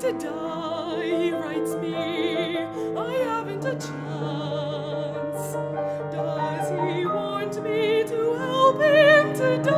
to die, he writes me. I haven't a chance. Does he want me to help him to die?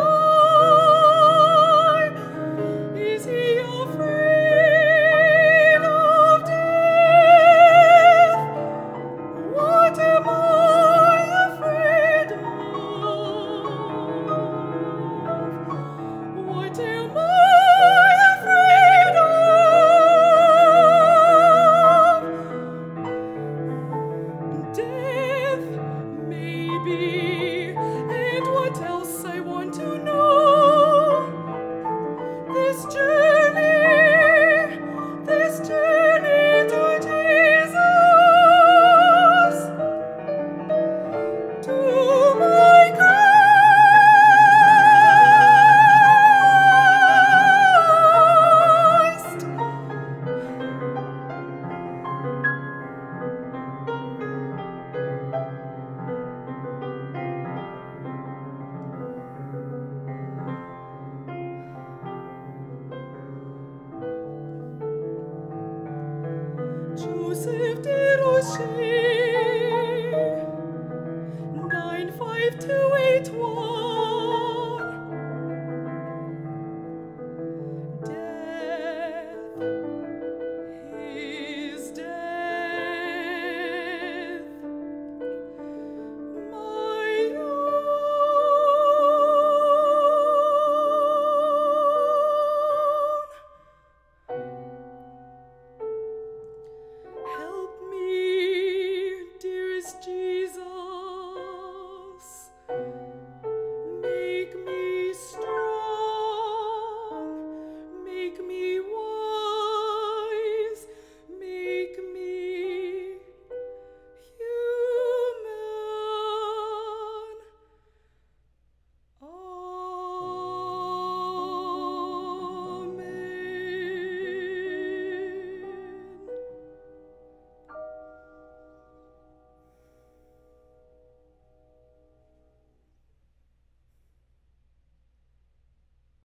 see. Nine, five, two, eight, one.